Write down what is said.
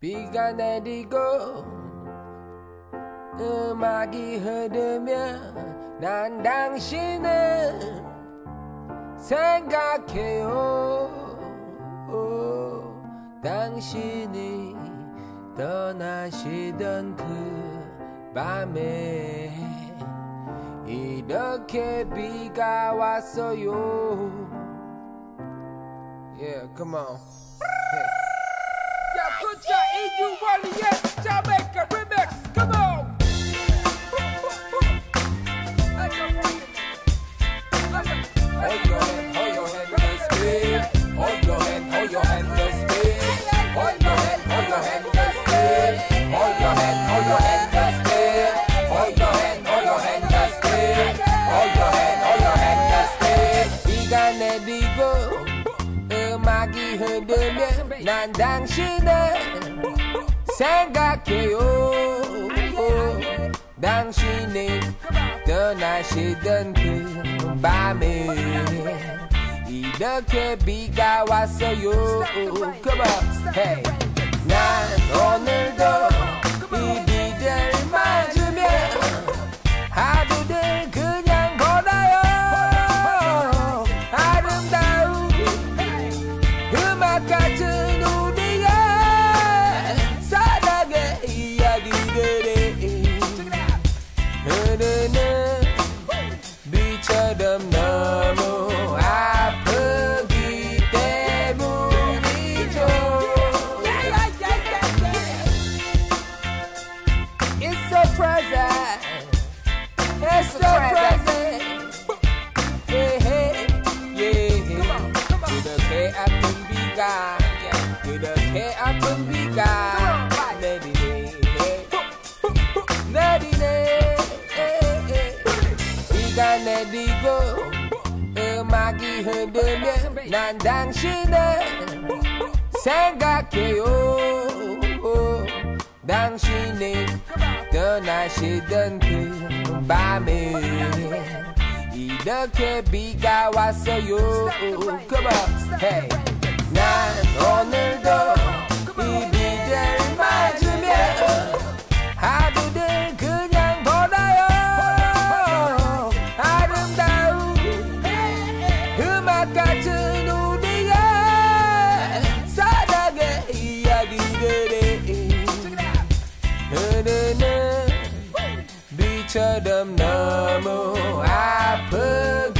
비가 내리고 음악이 흐르면 난 당신을 생각해요. 오, 당신이 떠나시던 그 밤에 이렇게 비가 왔어요. Yeah, come on. Put you only yes, Jamaica remix. Come on. Hold your hold your hand, just spin. Hold your hand, hold your hand, just spin. Hold your hand, hold your hand, just spin. Hold your hand, hold your hand, just spin. Hold your hand, hold your hand, just spin. Hold your hand, hold your hand, just 생각해요 당신이 떠나시던 그 밤에 이렇게 비가 왔어요 Come on, hey. 난 오늘도 흐르면 난 당신을 생각해요. 당신이 떠나시던 그 밤에 이렇게 비가 왔어요. Come on, hey. 난 오늘도 Cicadam Namo Apagam